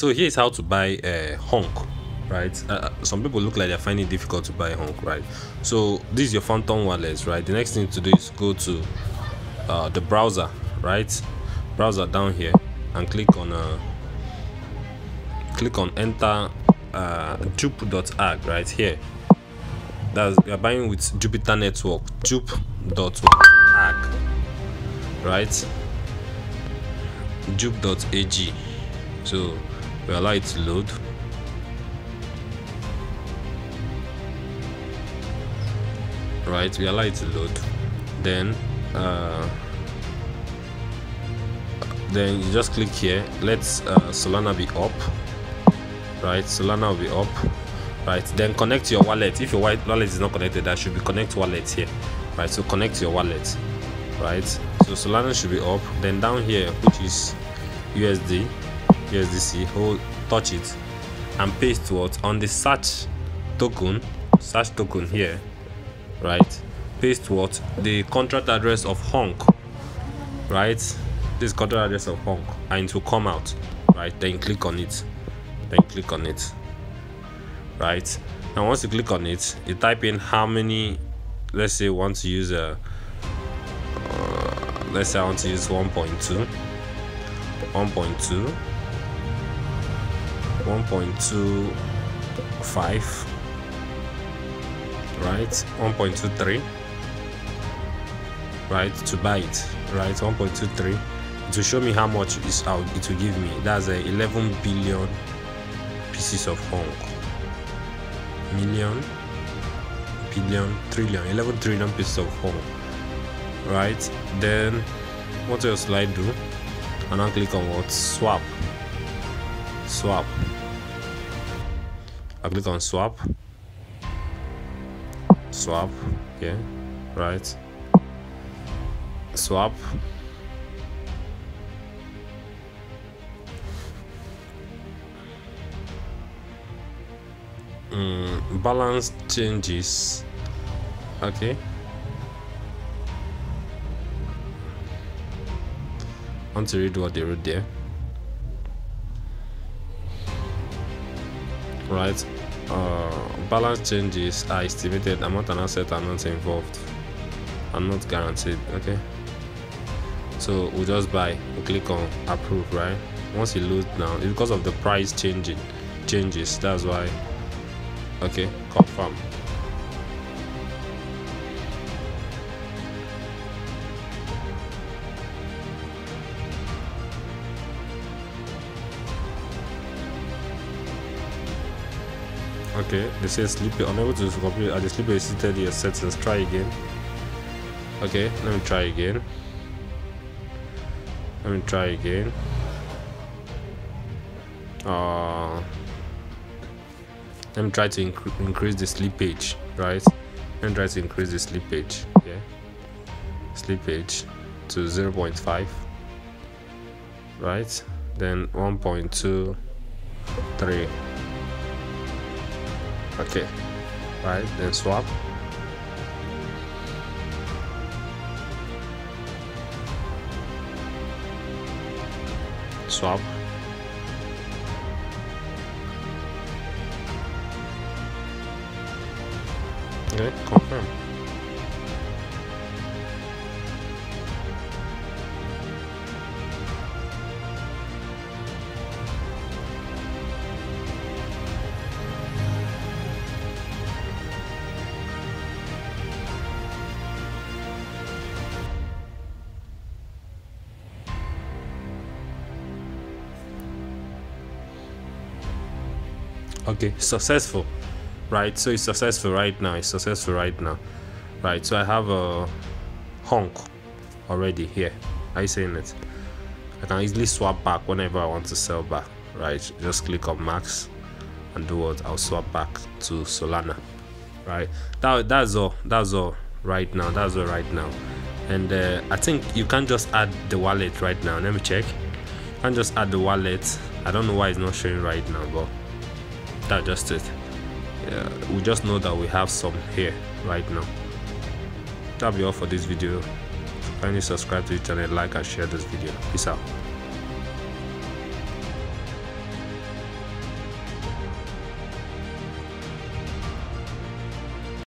so here's how to buy a honk right? Uh, uh, some people look like they're finding it difficult to buy honk right? So this is your phantom wallet right? The next thing to do is go to uh, the browser right? Browser down here and click on uh, click on enter uh, jup.ag right here. That's you're buying with jupiter network jup.ag right? Jup.ag so we allow it to load right we allow it to load then uh, then you just click here. Let uh, solana be up. Right solana will be up. Right then connect your wallet. If your wallet is not connected that should be connect wallet here. Right so connect your wallet. Right so solana should be up. Then down here which is usd usdc hold touch it and paste what on the search token search token here right? Paste what the contract address of honk right? This contract address of honk and it will come out right? Then click on it. Then click on it right? And once you click on it you type in how many let's say you want to use a let's say i want to use 1.2 1.2 1.25 right? 1.23 right? To buy it right 1.23 to show me how much is out it will give me. That's a 11 billion pieces of honk million billion trillion 11 trillion pieces of honk right? Then what else will i do? And now click on what? Swap swap. I click on swap. Swap yeah right. Swap. Mm, balance changes okay. Want to read what they wrote there right? Uh, balance changes are estimated amount and asset are not involved. Are not guaranteed okay? So we'll just buy we'll click on approve right? Once you loads now it's because of the price changing changes that's why okay confirm okay they say sleepy unable to complete are the sleepy seated your settings try again. Okay let me try again. Let me try again. Uh let me try to inc increase the slippage right? Let me try to increase the slippage yeah slippage to 0 0.5 right? Then 1.23 okay. Right then swap. Swap. Okay confirm okay successful. Right so it's successful right now it's successful right now. Right so i have a honk already here. Are you saying it? I can easily swap back whenever i want to sell back right? Just click on max and do what? I'll swap back to solana right? That that's all that's all right now that's all right now. And uh, i think you can just add the wallet right now. Let me check. You can just add the wallet. I don't know why it's not showing right now but that's just it yeah, we just know that we have some here right now. That'll be all for this video. Kindly subscribe to the channel like and share this video. Peace out